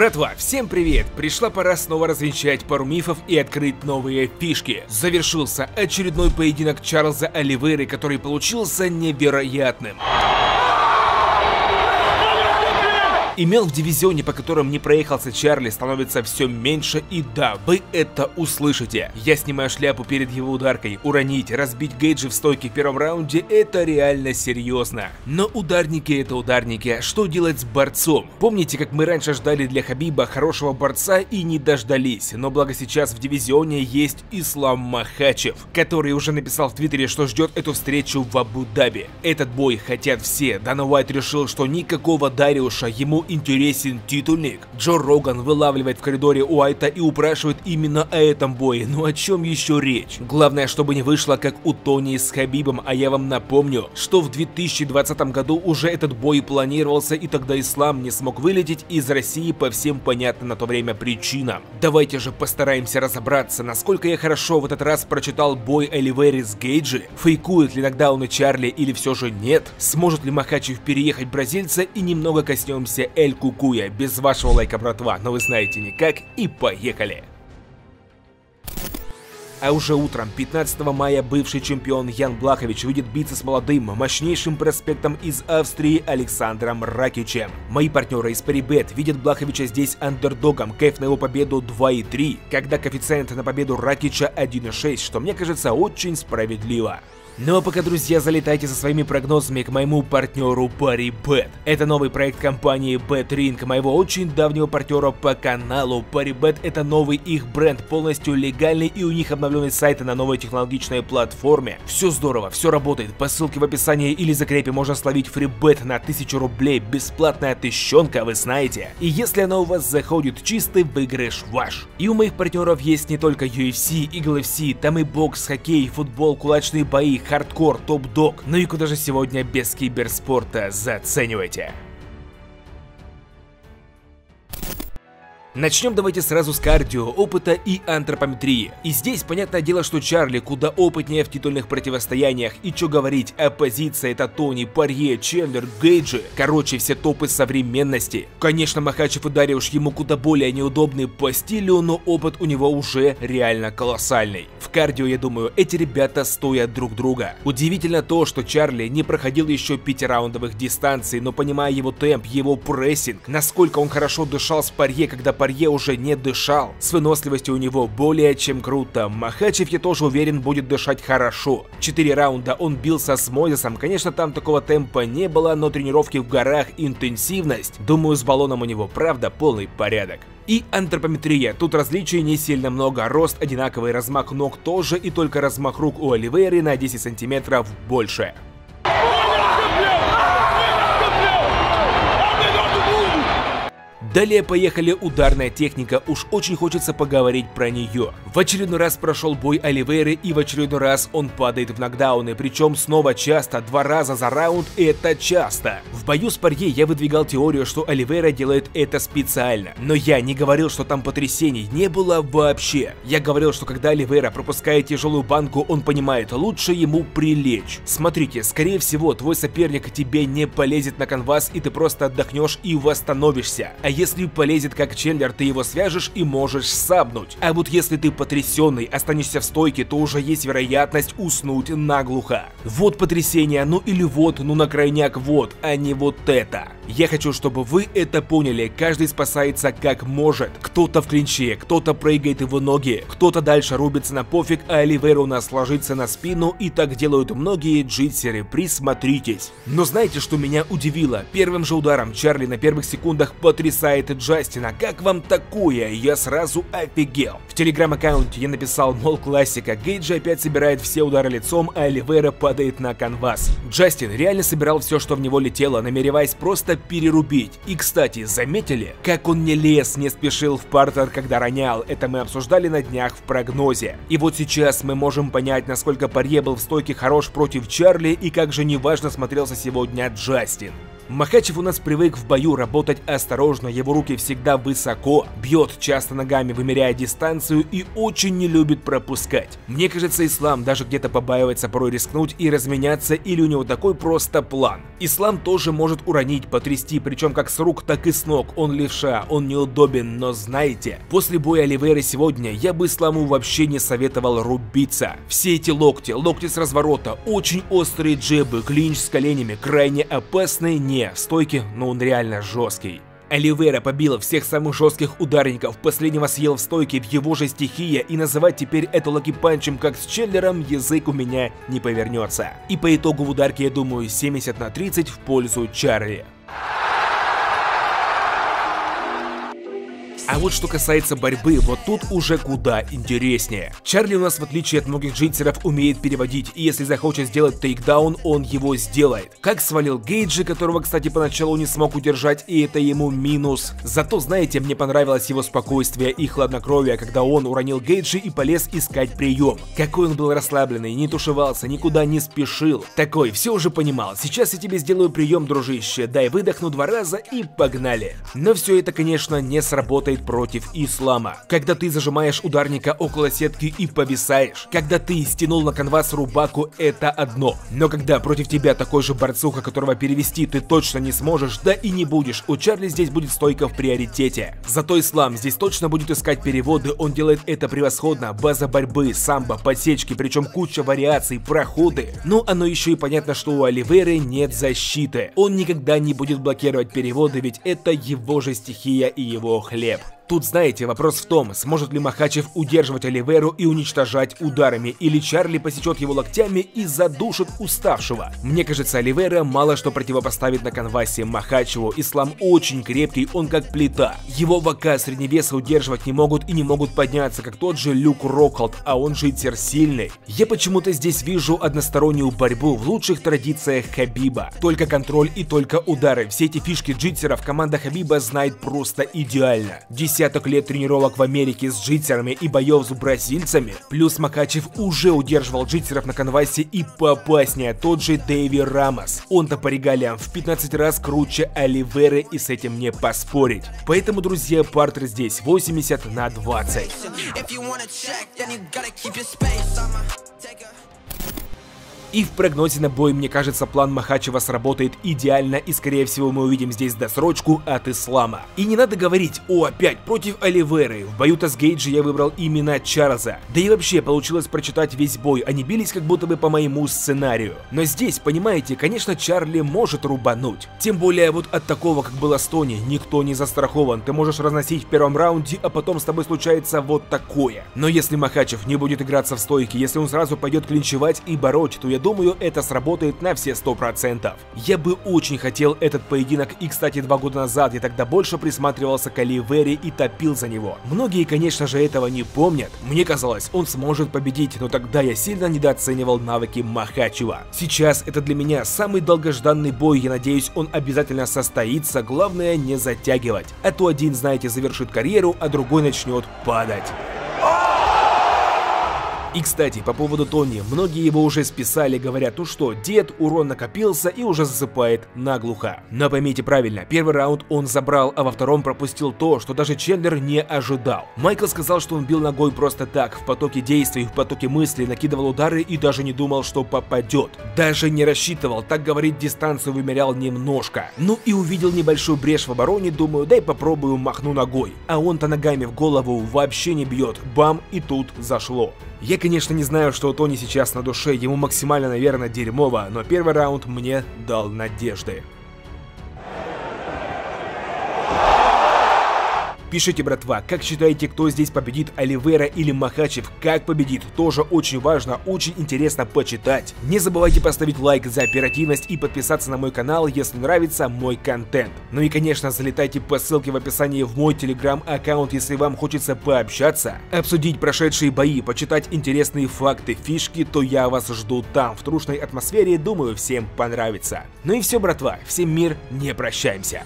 Братва, всем привет! Пришла пора снова развенчать пару мифов и открыть новые фишки. Завершился очередной поединок Чарльза Оливейры, который получился невероятным. Имел в дивизионе, по которым не проехался Чарли, становится все меньше, и да, вы это услышите. Я снимаю шляпу перед его ударкой. Уронить, разбить Гейджи в стойке в первом раунде – это реально серьезно. Но ударники – это ударники. Что делать с борцом? Помните, как мы раньше ждали для Хабиба хорошего борца и не дождались? Но благо сейчас в дивизионе есть Ислам Махачев, который уже написал в Твиттере, что ждет эту встречу в Абу-Даби. Этот бой хотят все. Дана Уайт решил, что никакого Дариуша ему интересен титульник. Джо Роган вылавливает в коридоре Уайта и упрашивает именно о этом бое, но о чем еще речь? Главное, чтобы не вышло как у Тони с Хабибом, а я вам напомню, что в 2020 году уже этот бой планировался и тогда Ислам не смог вылететь из России по всем понятным на то время причинам. Давайте же постараемся разобраться, насколько я хорошо в этот раз прочитал бой Оливери с Гейджи, фейкует ли нокдауны Чарли или все же нет, сможет ли Махачев переехать бразильца и немного коснемся Эль Кукуя. Без вашего лайка, братва, но вы знаете никак. И поехали! А уже утром 15 мая бывший чемпион Ян Блахович выйдет биться с молодым, мощнейшим проспектом из Австрии Александром Ракичем. Мои партнеры из Парибет видят Блаховича здесь андердогом, кайф на его победу 2,3, когда коэффициент на победу Ракича 1,6, что мне кажется очень справедливо. Ну а пока, друзья, залетайте со своими прогнозами к моему партнеру Барри Бет. Это новый проект компании BetRing, моего очень давнего партнера по каналу. Барри Бет это новый их бренд, полностью легальный и у них обновленный сайт на новой технологичной платформе. Все здорово, все работает. По ссылке в описании или закрепе можно словить фрибет на 1000 рублей. Бесплатная тыщенка, вы знаете. И если она у вас заходит, чистый выигрыш ваш. И у моих партнеров есть не только UFC, Eagle FC, там и бокс, хоккей, футбол, кулачные бои, Hardcore, Top Dog. Ну и куда же сегодня без киберспорта заценивайте? Начнем давайте сразу с кардио, опыта и антропометрии. И здесь понятное дело, что Чарли куда опытнее в титульных противостояниях. И что говорить, оппозиция это Тони, Порье, Чендлер, Гейджи. Короче, все топы современности. Конечно, Махачев и Дариуш ему куда более неудобны по стилю, но опыт у него уже реально колоссальный. В кардио, я думаю, эти ребята стоят друг друга. Удивительно то, что Чарли не проходил еще пятираундовых дистанций, но понимая его темп, его прессинг, насколько он хорошо дышал с Парье, когда Парье уже не дышал. С выносливостью у него более чем круто. Махачев, я тоже уверен, будет дышать хорошо. Четыре раунда он бился с Мойзесом. Конечно, там такого темпа не было, но тренировки в горах, интенсивность. Думаю, с баллоном у него, правда, полный порядок. И антропометрия. Тут различий не сильно много. Рост одинаковый, размах ног тоже и только размах рук у Оливейри на 10 сантиметров больше. Далее поехали ударная техника, уж очень хочется поговорить про нее. В очередной раз прошел бой Оливейры и в очередной раз он падает в нокдауны, причем снова часто, два раза за раунд это часто. В бою с Парье я выдвигал теорию, что Оливейра делает это специально, но я не говорил, что там потрясений не было вообще. Я говорил, что когда Оливейра пропускает тяжелую банку, он понимает, лучше ему прилечь. Смотрите, скорее всего, твой соперник тебе не полезет на канвас и ты просто отдохнешь и восстановишься. А если полезет как Чендлер, ты его свяжешь и можешь сабнуть. А вот если ты потрясенный, останешься в стойке, то уже есть вероятность уснуть наглухо. Вот потрясение, ну или вот, ну на крайняк вот, а не вот это. Я хочу, чтобы вы это поняли, каждый спасается как может. Кто-то в клинче, кто-то прыгает его ноги, кто-то дальше рубится на пофиг, а Оливера у нас ложится на спину, и так делают многие джитсеры, присмотритесь. Но знаете, что меня удивило? Первым же ударом Чарли на первых секундах потрясает Джастина. Как вам такое? Я сразу офигел. В телеграм-аккаунте я написал, мол, классика, Гейджи опять собирает все удары лицом, а Оливера падает на канвас. Джастин реально собирал все, что в него летело, намереваясь просто перерубить. И, кстати, заметили, как он не лез, не спешил в партер, когда ронял? Это мы обсуждали на днях в прогнозе. И вот сейчас мы можем понять, насколько Парье был в стойке хорош против Чарли и как же неважно смотрелся сегодня Джастин. Махачев у нас привык в бою работать осторожно, его руки всегда высоко, бьет часто ногами, вымеряя дистанцию и очень не любит пропускать. Мне кажется, Ислам даже где-то побаивается порой рискнуть и разменяться, или у него такой просто план. Ислам тоже может уронить, потрясти, причем как с рук, так и с ног. Он левша, он неудобен, но знаете, после боя Оливейра сегодня я бы Исламу вообще не советовал рубиться. Все эти локти, локти с разворота, очень острые джебы, клинч с коленями, крайне опасные, не, стойки, но он реально жесткий. Оливейра побил всех самых жестких ударников, последнего съел в стойке в его же стихии, и называть теперь это лаки-панчем как с Чендлером язык у меня не повернется. И по итогу в ударке я думаю 70 на 30 в пользу Чарли. А вот что касается борьбы, вот тут уже куда интереснее. Чарли у нас, в отличие от многих джитсеров, умеет переводить, и если захочет сделать тейкдаун, он его сделает. Как свалил Гейджи, которого, кстати, поначалу не смог удержать, и это ему минус. Зато, знаете, мне понравилось его спокойствие и хладнокровие, когда он уронил Гейджи и полез искать прием. Какой он был расслабленный, не тушевался, никуда не спешил. Такой, все уже понимал, сейчас я тебе сделаю прием, дружище, дай выдохну два раза и погнали. Но все это, конечно, не сработает против ислама. Когда ты зажимаешь ударника около сетки и повисаешь. Когда ты стянул на канвас рубаку, это одно. Но когда против тебя такой же борцуха, которого перевести ты точно не сможешь, да и не будешь, у Чарли здесь будет стойка в приоритете. Зато ислам здесь точно будет искать переводы, он делает это превосходно. База борьбы, самбо, подсечки, причем куча вариаций, проходы. Ну, оно еще и понятно, что у Оливеры нет защиты. Он никогда не будет блокировать переводы, ведь это его же стихия и его хлеб хлеб. Тут, знаете, вопрос в том, сможет ли Махачев удерживать Оливеру и уничтожать ударами, или Чарли посечет его локтями и задушит уставшего. Мне кажется, Оливейра мало что противопоставит на канвасе Махачеву. Ислам очень крепкий, он как плита. Его бока средневеса удерживать не могут и не могут подняться, как тот же Люк Рокхолд, а он же сильный. Я почему-то здесь вижу одностороннюю борьбу в лучших традициях Хабиба. Только контроль и только удары. Все эти фишки джитсеров команда Хабиба знает просто идеально десяток лет тренировок в Америке с джитсерами и боев с бразильцами, плюс Макачев уже удерживал джитсеров на канвасе и попаснее тот же Дэви Рамос. Он-то по регалиям в 15 раз круче Оливеры и с этим не поспорить. Поэтому, друзья, партер здесь 80 на 20. И в прогнозе на бой, мне кажется, план Махачева сработает идеально и скорее всего мы увидим здесь досрочку от Ислама. И не надо говорить, о опять против Оливеры, в бою-то с Гейджи я выбрал именно Чарльза. Да и вообще получилось прочитать весь бой, они бились как будто бы по моему сценарию. Но здесь, понимаете, конечно Чарли может рубануть. Тем более вот от такого, как было с Тони, никто не застрахован, ты можешь разносить в первом раунде, а потом с тобой случается вот такое. Но если Махачев не будет играться в стойке, если он сразу пойдет клинчевать и бороть, то я думаю, это сработает на все 100%. Я бы очень хотел этот поединок, и, кстати, два года назад я тогда больше присматривался к Оливере и топил за него. Многие, конечно же, этого не помнят. Мне казалось, он сможет победить, но тогда я сильно недооценивал навыки Махачева. Сейчас это для меня самый долгожданный бой, я надеюсь, он обязательно состоится, главное не затягивать. А то один, знаете, завершит карьеру, а другой начнет падать. И кстати, по поводу Тони, многие его уже списали, говорят, ну что, дед, урон накопился и уже засыпает наглухо. Но поймите правильно, первый раунд он забрал, а во втором пропустил то, что даже Чендлер не ожидал. Майкл сказал, что он бил ногой просто так, в потоке действий, в потоке мыслей, накидывал удары и даже не думал, что попадет. Даже не рассчитывал, так говорит, дистанцию вымерял немножко. Ну и увидел небольшую брешь в обороне, думаю, дай попробую махну ногой. А он-то ногами в голову вообще не бьет, бам, и тут зашло. Я, конечно, не знаю, что у Тони сейчас на душе, ему максимально, наверное, дерьмово, но первый раунд мне дал надежды. Пишите, братва, как считаете, кто здесь победит, Оливера или Махачев? Как победит? Тоже очень важно, очень интересно почитать. Не забывайте поставить лайк за оперативность и подписаться на мой канал, если нравится мой контент. Ну и, конечно, залетайте по ссылке в описании в мой телеграм-аккаунт, если вам хочется пообщаться, обсудить прошедшие бои, почитать интересные факты, фишки, то я вас жду там, в трушной атмосфере, думаю, всем понравится. Ну и все, братва, всем мир, не прощаемся.